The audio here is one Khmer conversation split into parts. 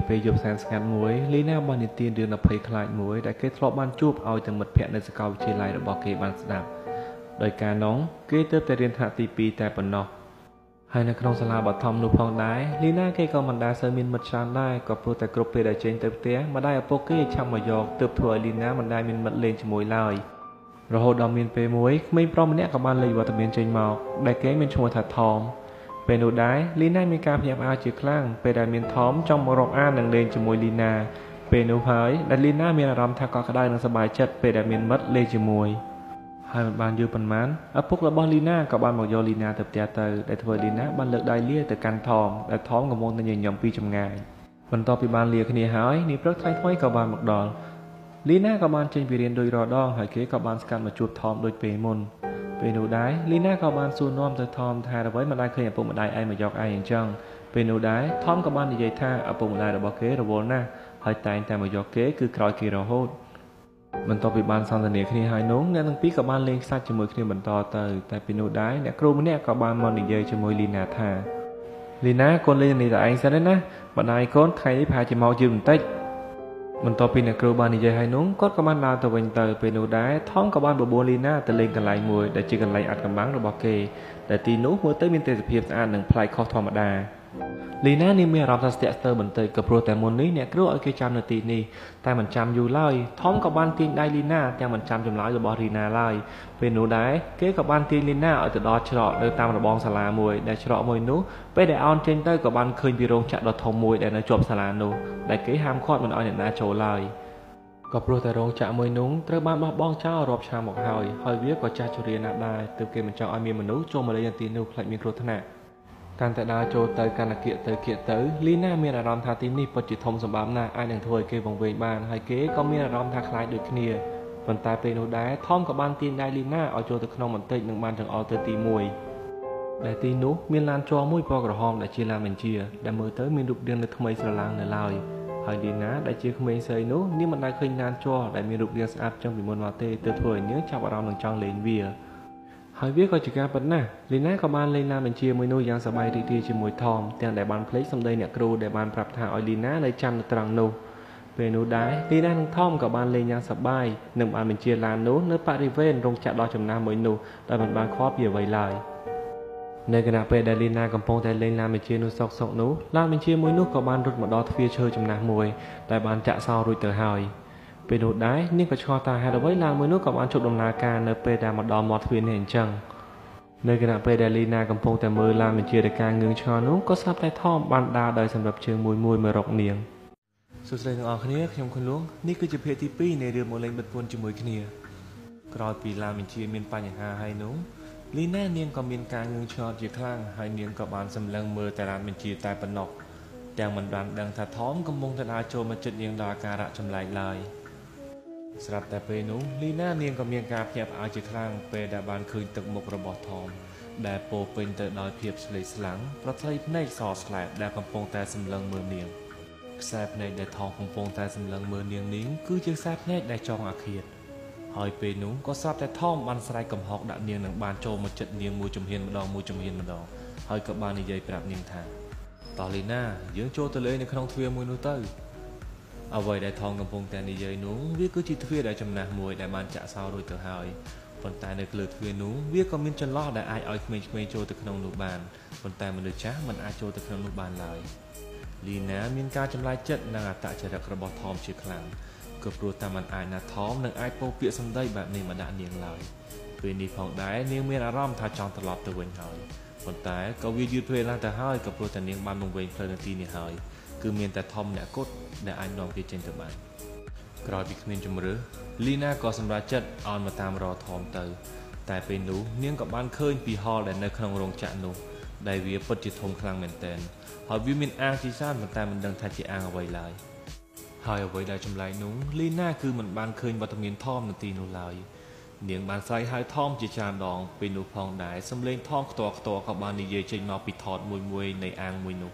នាពេលយប់សានស្ងាត់មួយលីណាបាននិទានរឿងដ៏ភ័យខ្លាចមួយដែលគេធ្លាប់បានជួបឲ្យទាំងមិត្តភ័ក្តិនៅសាកលវិទ្យាល័យរបស់គេបានស្ដាប់ដោយការនោះគេទើបតែរៀនថ្នាក់ទី2តែប៉ុណ្ណោះហើយនៅក្នុងសាលាបឋមនោះផងដែរលីណាគេក៏មិនដែលសូវមានមិត្តច្រើនដែរក៏ព្រោះតែគ្រប់ពេលដែលចេញទៅផ្ទះម្ដាយឪពុកគេឆាប់មកយកទើបធ្វើឲ្យលីណាមិនដែលមានមិត្តលេងជាមួយឡើយរហូតដល់មានពេលមួយក្មេងប្រុសម្នាក់ក៏បានលេងវត្តមានចេញមកដែលគេមានឈ្មោះថាថម ពេលនោះដែរលីណាមានការភ្ញាក់ផ្អើលជាខ្លាំងពេលដែលមានថមចង់មករកអាននិងលេងជាមួយលីណាពេលនោះហើយដែលលីណាមានអារម្មណ៍ថាកក់ក្ដៅនិងសប្បាយចិត្តពេលដែលមានមិត្តលេងជាមួយហើយមិនបានយូរប៉ុន្មានឪពុករបស់លីណាក៏បានមកយកលីណាទៅផ្ទះទៅដែលធ្វើលីណាបានលើកដៃលាទៅកាន់ថមដែលថមកំពុងតែញញឹមពីចម្ងាយបន្ទាប់ពីបានលាគ្នាហើយនាព្រឹកថ្ងៃថ្មីក៏បានមកដល់លីណាក៏បានចេញពីរៀនដូចរាល់ដងហើយគេក៏បានស្កាត់មកជួបថមដូចពេលមុន ពេលនោះដែរលីណាក៏បានសួរនាំទៅថមថាអ្វីមិនដែលឃើញឪពុកម្ដាយឯងមកយកឯងអញ្ចឹងពេលនោះដែរថមក៏បាននិយាយថាឪពុកម្ដាយរបស់គេរវល់ណាស់ហើយតែងតែមកយកគេគឺក្រោយគេរហូតបន្ទាប់ពីបានសន្ទនាគ្នាហើយនោះអ្នកទាំងពីរក៏បានលេងខ្សាច់ជាមួយគ្នាបន្តទៅតែពេលនោះដែរអ្នកគ្រូម្នាក់ក៏បានមកនិយាយជាមួយលីណាថាលីណាកូនលេងនេះតែឯងសិនណាបណ្ដាយកូនខែនេះប្រហែលជាមកយឺតបន្តិច បន្ទាប់ពីអ្នកគ្រូបាននិយាយឲ្យនោះគាត់ក៏បានដើរទៅវិញទៅពេលនោះដែរថមក៏បានបបួលលីណាទៅលេងកន្លែងមួយដែលជាកន្លែងអាត់កំបាំងរបស់គេដែលទីនោះមើលទៅមានទេសភាពស្អាតនិងប្លែកខុសធម្មតា លីណានាងមានអារម្មណ៍ថាស្ទាក់ស្ទើរបន្តិចក៏ព្រោះតែមុននេះអ្នកគ្រូឲ្យគេចាំនៅទីនេះតែមិនចាំយូរឡើយថមក៏បានទាញដៃលីណាទាំងមិនចាំចម្លើយរបស់រីណាឡើយពេលនោះដែរគេក៏បានទាញលីណាឲ្យទៅដល់ច្រកនៅតាមរបងសាលាមួយដែលច្រកមួយនោះពេលដែលអោនចេញទៅក៏បានឃើញពីរោងចក្រដ៏ធំមួយដែលនៅជាប់សាលានោះដែលគេហាមឃាត់មិនឲ្យអ្នកណាចូលឡើយក៏ព្រោះតែរោងចក្រមួយនោះត្រូវបានបោះបង់ចោលរាប់ឆ្នាំមកហើយហើយវាក៏ចាស់ជរាណាស់ដែរទើបគេមិនចង់ឲ្យមានមនុស្សចូលមកលេងនៅទីនោះខ្លាចមានគ្រោះថ្នាក់ កាន់តែដើរចូលទៅកាន់តែគៀកទៅគៀកទៅលីណាមានអារម្មណ៍ថាទីនេះពិតជាធំសម្បើមណាស់អាចនឹងធ្វើឲ្យគេវង្វេងបានហើយគេក៏មានអារម្មណ៍ថាខ្លាចដូចគ្នាប៉ុន្តែពេលនោះដែរថមក៏បានទាញដៃលីណាឲ្យចូលទៅក្នុងបន្តិចនិងបានចង្អុលទៅទី1ដែលទីនោះមានឡានជ័រមួយពណ៌ក្រហមដែលជាឡានបញ្ជាដែលមើលទៅមានរូបរាងនៅថ្មីស្រឡាងនៅឡើយហើយលីណាដែលជាក្មេងស្រីនោះនាងមិនដែលឃើញឡានជ័រដែលមានរូបរាងស្អាតចឹងពីមុនមកទេទើបធ្វើឲ្យនាងចាប់អារម្មណ៍នឹងចង់លេងវា ហើយវាក៏ជាការពិតណាស់លីណាក៏បានលេងឡានបញ្ជាមួយនោះយ៉ាងសប្បាយរីករាយជាមួយថមទាំងដែលបានភ្លេចសម្ដីអ្នកគ្រូដែលបានប្រាប់ថាឲ្យលីណានៅចាំនៅត្រង់នោះពេលនោះដែរលីណានិងថមក៏បានលេងយ៉ាងសប្បាយនិងបានបញ្ជាឡាននោះនៅបរិវេណរោងចក្រដ៏ចំណាស់មួយនោះដោយមិនបានខ្វល់ពីអ្វីឡើយនៅគណៈពេលដែលលីណាកំពុងតែលេងឡានបញ្ជានោះសុកសុកនោះឡានបញ្ជាមួយនោះក៏បានរត់មកដល់ទ្វារឈើចំណាស់មួយដែលបានចាក់សោរួចទៅហើយ ពេលនោះដែរនាងក៏ឆ្ងល់ថាហេតុអ្វីឡានមួយនោះក៏បានជប់ដំណើរការនៅពេលដែលមកដល់មាត់ទ្វារនេះអញ្ចឹងនៅគណៈពេលដែលលីណាកំពុងតែមើលឡានបញ្ជារការងឿងឆ្ងល់នោះក៏ស្រាប់តែថមបានដើរដោយសម្រាប់ជើងមួយមួយមករកនាងសួស្តីទាំងអស់គ្នាខ្ញុំខុនលួងនេះគឺជាភាគទី2នៃរឿងមកលេងបិទពួនជាមួយគ្នាក្រោយពីឡានបញ្ជាមានបញ្ហាហើយនោះលីណានាងក៏មានការងឿងឆ្ងល់ជាខ្លាំងហើយនាងក៏បានសម្លឹងមើលតែឡានបញ្ជាតែប៉ុណ្ណោះទាំងមិនបានដឹងថាថមកំពុងតែដើរចូលមកជិតនាងដល់អាការៈចម្លែកឡើយ។ ស្រាប់តែពេលនោះលីណានាងក៏មានការភ្ញាក់ផ្អើលជាខ្លាំងពេលដែលបានឃើញទឹកមុខរបស់ថមដែលពោពេញទៅដោយភាពស្លេកស្លាំងប្រថ្លៃភ្នែកសស្លែបដែលកំពុងតែសម្លឹងមើលនាងខ្សែភ្នែកដែលថមកំពុងតែសម្លឹងមើលនាងនេះគឺជាខ្សែភ្នែកដែលចង់អាឃាតហើយពេលនោះក៏ស្រាប់តែថមបានស្រែកកំហុកដាក់នាងនឹងបានចូលមកចិត្តនាងមួយជំហានម្ដងមួយជំហានម្ដងហើយក៏បាននិយាយប្រាប់នាងថាតោះលីណាយើងចូលទៅលេងនៅក្នុងទ្វារមួយនោះទៅ អ្វីដែលថងកំពុងតែនិយាយនោះវាគឺជាទ្វារដែលចំណាស់មួយដែលបានចាក់សោរួចទៅហើយប៉ុន្តែនៅលើទ្វារនោះវាក៏មានចន្លោះដែលអាចឲ្យក្មេងៗចូលទៅក្នុងនោះបានប៉ុន្តែមនុស្សចាស់មិនអាចចូលទៅក្នុងនោះបានឡើយលីណាមានការចម្លែកចិត្តនឹងអត្តចរិតរបស់ថមជាខ្លាំងក៏ព្រោះតែมันអាចណាថមនឹងអាចពោពាក្យសម្ដីបែបនេះមកដាក់នាងឡើយពេលនេះផងដែរនាងមានអារម្មណ៍ថាចង់ត្រឡប់ទៅវិញហើយប៉ុន្តែក៏វាយឺតពេលណាស់ទៅហើយក៏ព្រោះតែនាងបានមកវិញផ្លូវនៅទីនេះហើយ គឺមានតែថមអ្នកគត់ដែលអាចនាំគេចេញទៅបានក្រោយពីគ្មានជំរឿលីណាក៏សម្រេចចិត្តឲ្យមកតាមរកថមទៅ តែពេលនោះនាងក៏បានឃើញពីហលដែលនៅក្នុងរោងចក្រនោះដែលវាពិតជាធំខ្លាំងមែនទែនហើយវាមានអាងជាច្រើនប៉ុន្តែមិនដឹងថាជាអាងអ្វីឡើយហើយអ្វីដែលចម្លែកនោះលីណាគឺមិនបានឃើញវត្តមានថមនៅទីនោះឡើយនាងបានស្រែកហៅថមជាច្រើនដងពេលនោះផងដែរសំឡេងថមខ្ទាស់ខ្ទាស់ក៏បាននិយាយចេញមកពីថតមួយមួយនៃអាងមួយនោះ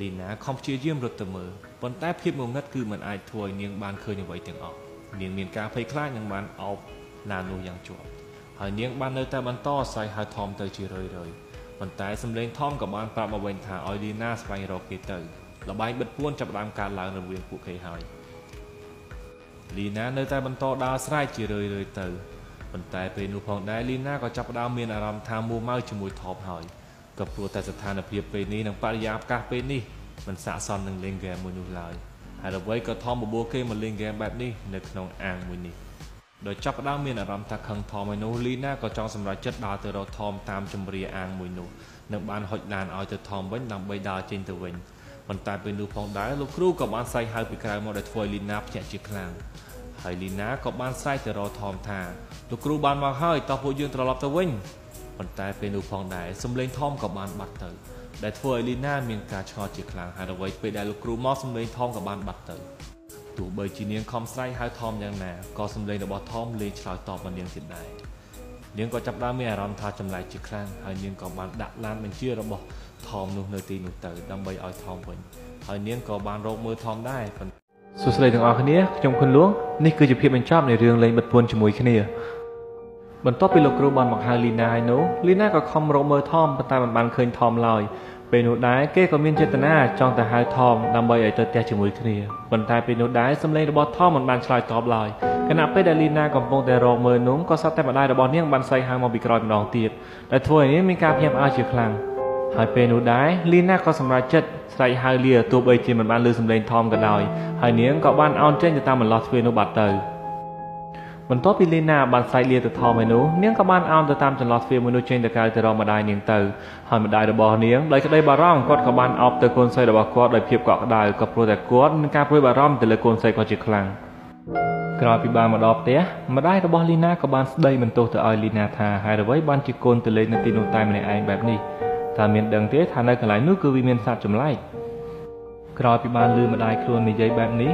លីណាខំព្យាយាមរត់ទៅមើលប៉ុន្តែភាពងងឹតគឺមិនអាចធ្វើឲ្យនាងបានឃើញអ្វីទាំងអស់នាងមានការភ័យខ្លាចនិងបានអោបឡាននោះយ៉ាងជាប់ហើយនាងបាននៅតែបន្តស្រែកហៅថមទៅជារឿយរឿយប៉ុន្តែសំឡេងថមក៏បានប្រាប់មកវិញថាឲ្យលីណាស្វែងរកគេទៅលបែងបិទពួនចាប់ផ្ដើមកើតឡើងរវាងពួកគេហើយលីណានៅតែបន្តដើរស្រែកជារឿយៗទៅប៉ុន្តែពេលនោះផងដែរលីណាក៏ចាប់ផ្ដើមមានអារម្មណ៍ថាមួម៉ៅជាមួយថបហើយ ក៏ព្រោះតែស្ថានភាពពេលនេះនិងបរិយាកាសពេលនេះមិនស័ក្តិសមនឹងលេងហ្គេមមួយនោះឡើយហើយអ្វីក៏ថមបបួលគេមកលេងហ្គេមបែបនេះនៅក្នុងអាងមួយនេះដោយចាប់ផ្ដើមមានអារម្មណ៍ថាខឹងថមហើយនោះលីណាក៏ចង់សម្រេចចិត្តដើរទៅរកថមតាមជំរាអាងមួយនោះនិងបានហុចឡានឲ្យទៅថមវិញដើម្បីដើរចេញទៅវិញប៉ុន្តែពេលនោះផងដែរលោកគ្រូក៏បានស្រែកហៅពីក្រៅមកដែលធ្វើឲ្យលីណាភ្ញាក់ជាខ្លាំងហើយលីណាក៏បានស្រែកទៅរកថមថាលោកគ្រូបានមកហើយតោះពួកយើងត្រឡប់ទៅវិញ ប៉ុន្តែពេលនោះផងដែរសំឡេងថមក៏បានបាត់ទៅដែលធ្វើឲ្យលីណាមានការឆ្ងល់ជាខ្លាំងហើយអ្វីពេលដែលលោកគ្រូមកសំឡេងថមក៏បានបាត់ទៅទោះបីជានាងខំស្រែកហៅថមយ៉ាងណាក៏សំឡេងរបស់ថមលេងឆ្លើយតបមកនាងទៀតដែរនាងក៏ចាប់ដើមមានអារម្មណ៍ថាចម្លែកជាខ្លាំងហើយនាងក៏បានដាក់ឡានបញ្ជារបស់ថមនោះនៅទីនោះទៅដើម្បីឲ្យថមវិញហើយនាងក៏បានរកមើលថមដែរសួស្តីទាំងអស់គ្នាខ្ញុំខុនលួងនេះគឺជាភាពបញ្ចប់នៃរឿងលេងបិទពួនជាមួយគ្នា បន្ទាប់ពីលោកគ្រូបានមកហៅលីណាហើយនោះលីណាក៏ខំរកមើលថមប៉ុន្តែមិនបានឃើញថមឡើយពេលនោះដែរគេក៏មានចេតនាចង់ទៅហៅថមដើម្បីឲ្យទៅផ្ទះជាមួយគ្នាប៉ុន្តែពេលនោះដែរសម្លេងរបស់ថមមិនបានឆ្លើយតបឡើយខណៈពេលដែលលីណាកំពុងតែរកមើលនោះក៏សត្វតែម្ដាយរបស់នាងបានសៃហៅមកពីក្រោយម្ដងទៀតដែលធ្វើឲ្យនាងមានការភ្ញាក់ផ្អើលជាខ្លាំងហើយពេលនោះដែរលីណាក៏សម្រេចចិត្តស្រែកហៅលាទោះបីជាមិនបានលើសម្លេងថមក៏ដោយហើយនាងក៏បានអោនចេញទៅតាមបន្លោះទ្វារនោះបាត់ទៅ បន្ទាប់ពីលីណាបានស្រែកលាទៅថមឯនោះនាងក៏បានអោនទៅតាមចន្លោះទ្វារមួយនោះចេញទៅក្រៅទៅរកម្ដាយនាងទៅហើយម្ដាយរបស់នាងដោយក្តីបារម្ភគាត់ក៏បានអោបទៅកូនស្រីរបស់គាត់ដោយភាពកក់ក្ដៅក៏ព្រោះតែគាត់មានការព្រួយបារម្ភទៅលើកូនស្រីគាត់ជាខ្លាំងក្រោយពីបានមកដល់ផ្ទះម្ដាយរបស់លីណាក៏បានស្ដីបន្ទោសទៅឲ្យលីណាថាហេតុអ្វីបានជាកូនទៅលេងនៅទីនោះតែម្នាក់ឯងបែបនេះថាមានដឹងទេថានៅកន្លែងនោះគឺវាមានសត្វចម្លែកក្រោយពីបានលឺម្ដាយខ្លួននិយាយបែបនេះ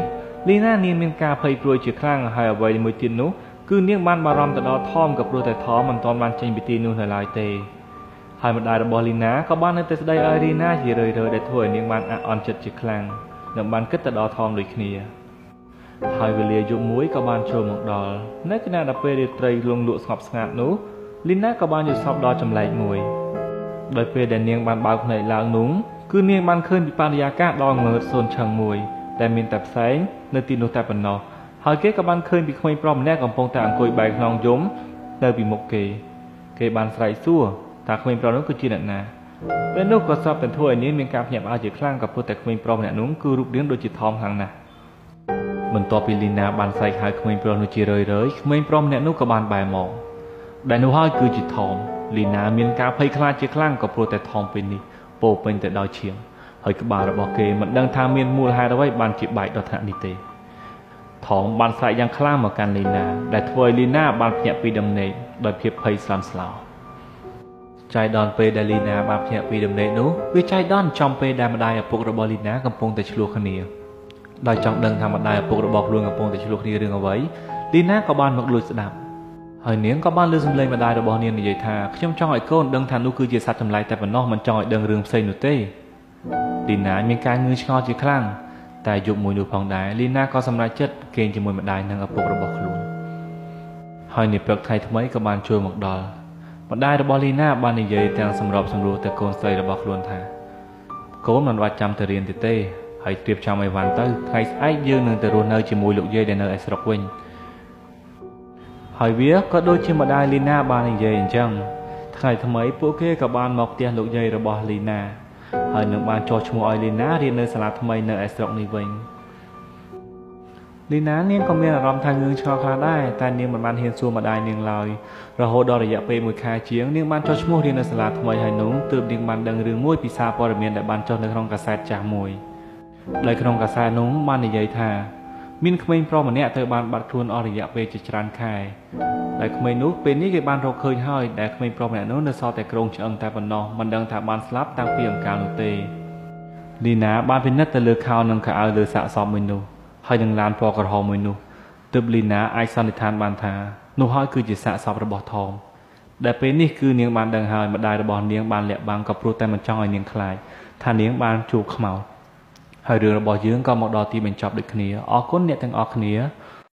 លីណានាងមានការភ័យព្រួយជាខ្លាំងហើយអ្វីមួយទៀតនោះ គឺនាងបានបារម្ភទៅដល់ថមក៏ព្រោះតែថមមិនទាន់បានចេញពីទីនោះនៅឡើយទេហើយម្ដាយរបស់លីណាក៏បាននៅតែស្ដីឲ្យរីណាជារឿយៗដែលធ្វើឲ្យនាងបានអាក់អន់ចិត្តជាខ្លាំងនិងបានគិតទៅដល់ថមដូចគ្នាហើយវេលាយប់មួយក៏បានចូលមកដល់នៅខណៈដែលពេលរាត្រីលងលក់ស្ងប់ស្ងាត់នោះលីណាក៏បានយល់សពដល់ចម្លែកមួយដោយពេលដែលនាងបានបើកភ្នែកឡើងនោះគឺនាងបានឃើញពីបរិយាកាសដ៏ងងឹតសូនឆឹងមួយដែលមានតែផ្សែងនៅទីនោះតែប៉ុណ្ណោះ ហើយគេក៏បានឃើញពីក្មេងប្រុសម្នាក់កំពុងតែអង្គុយបែរខ្នងយំនៅពីមុខគេ គេបានស្រែកសួរថាក្មេងប្រុសនោះគឺជាអ្នកណាពេលនោះក៏សពតែធ្វើឲ្យនាងមានការភ្ញាក់ផ្អើលជាខ្លាំងក៏ព្រោះតែក្មេងប្រុសម្នាក់នោះគឺរូបរាងដូចជាថមខ្លាំងណាស់បន្ទាប់ពីលីណាបានស្រែកហៅក្មេងប្រុសនោះជារឿយៗក្មេងប្រុសម្នាក់នោះក៏បានបែរមកដែលនោះហើយគឺជាថមលីណាមានការភ័យខ្លាចជាខ្លាំងក៏ព្រោះតែថមពេលនេះពោពេញទៅដោយឈាមហើយក្បាលរបស់គេមិនដឹងថាមានមូលហេតុអ្វីបានជាបែកដល់ថ្នាក់នេះទេ ថងបានស្រែកយ៉ាងខ្លាំងមកកាន់លីណា ដែលធ្វើឲ្យលីណាបានភ្ញាក់ពីដំណេកដោយភាពភ័យស្លាមស្លោចៃដនពេលដែលលីណាបានភ្ញាក់ពីដំណេកនោះវាចៃដនចំពេលដែលម្ដាយឪពុករបស់លីណាកំពុងតែឆ្លោះគ្នាដោយចង់ដឹងថាម្ដាយឪពុករបស់ខ្លួនកំពុងតែឆ្លោះគ្នារឿងអ្វីលីណាក៏បានមកលួចស្ដាប់ហើយនាងក៏បានលើសំឡេងម្ដាយរបស់នាងនិយាយថាខ្ញុំចង់ឲ្យកូនដឹងថានោះគឺជាសត្វចម្លែកតែប៉ុណ្ណោះមិនចង់ឲ្យដឹងរឿងផ្សេងនោះទេលីណាមានការងឿឆ្ងល់ជាខ្លាំង តែយប់មួយនោះផងដែរលីណាក៏សម្រេចចិត្តគេងជាមួយម្ដាយនិងឪពុករបស់ខ្លួនហើយនាព្រឹកថ្ងៃថ្មីក៏បានចូលមកដល់ម្ដាយរបស់លីណាបាននិយាយទាំងសម្របសម្រួលទៅកូនស្រីរបស់ខ្លួនថាកូនមិនបាច់ចាំទៅរៀនទេទេហើយត្រៀមចាំអីវ៉ាន់ទៅថ្ងៃស្អែកយើងនឹងទៅរស់នៅជាមួយលោកយាយដែលនៅឯស្រុកវិញហើយវាក៏ដូចជាម្ដាយលីណាបាននិយាយអញ្ចឹងថ្ងៃថ្មីពួកគេក៏បានមកផ្ទះលោកយាយរបស់លីណា ហើយនឹងបានចោះឈ្មោះឲ្យលីណារៀននៅសាលាថ្មីនៅឯស្រុកនេះវិញលីណានាងក៏មានអារម្មណ៍ថាងឿងឆ្ងល់ខ្លះដែរតែនាងមិនបានហ៊ានសួរម្ដាយនាងឡើយរហូតដល់រយៈពេលមួយខែជាងនាងបានចោះឈ្មោះរៀននៅសាលាថ្មីហើយនោះទើបនាងបានដឹងរឿងមួយពីសារព័ត៌មានដែលបានចុះនៅក្នុងកាសែតចាស់មួយដោយក្នុងកាសែតនោះបាននិយាយថា មានក្មេងប្រុសម្នាក់ត្រូវបានបាត់ខ្លួនអស់រយៈពេលជាច្រើនខែដែលក្មេងនោះពេលនេះគេបានរកឃើញហើយដែលក្មេងប្រុសម្នាក់នោះនៅសល់តែក្រងឆ្អឹងតែប៉ុណ្ណោះមិនដឹងថាបានស្លាប់តាំងពីអង្ការនោះទេលីណាបានពិនិត្យទៅលើខោនិងខោអាវលើសាកសពមួយនោះហើយនឹងឡានពណ៌ក្រហមមួយនោះទើបលីណាអាចសន្និដ្ឋានបានថានោះហើយគឺជាសាកសពរបស់ថមដែលពេលនេះគឺនាងបានដឹងហើយម្ដាយរបស់នាងបានលាក់បាំងក៏ព្រោះតែមិនចង់ឲ្យនាងខ្លាចថានាងបានជួបខ្មោច ហើយរឿងរបស់យើងក៏មកដល់ទីបញ្ចប់ដូចគ្នាអរគុណអ្នកទាំងអស់គ្នា